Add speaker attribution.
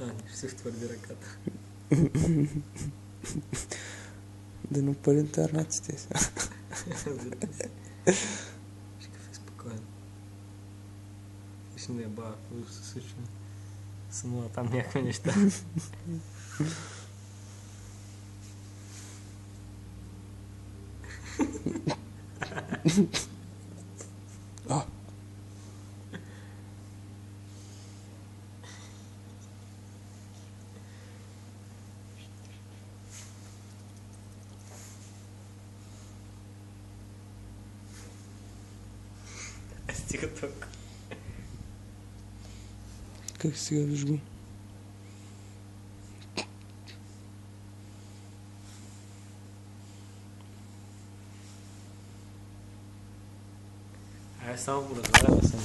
Speaker 1: А, ще се втвърди ръката.
Speaker 2: Да не опали интернатите.
Speaker 1: Ще кафе спокоен. Ще не е бава, какво се случва. Сънува там някакви неща.
Speaker 2: А,
Speaker 1: Е, стига тук.
Speaker 2: как сега виж го?
Speaker 1: Айде само го разваля да съм